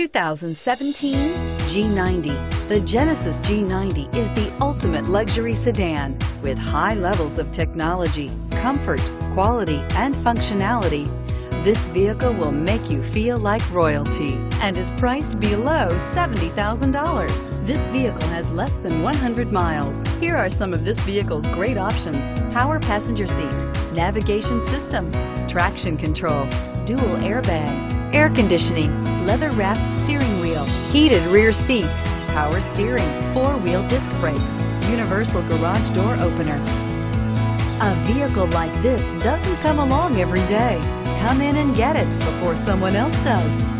2017 G90. The Genesis G90 is the ultimate luxury sedan with high levels of technology, comfort, quality, and functionality. This vehicle will make you feel like royalty and is priced below $70,000. This vehicle has less than 100 miles. Here are some of this vehicle's great options. Power passenger seat, navigation system, traction control, dual airbags, air conditioning, leather wrapped steering wheel, heated rear seats, power steering, four-wheel disc brakes, universal garage door opener. A vehicle like this doesn't come along every day. Come in and get it before someone else does.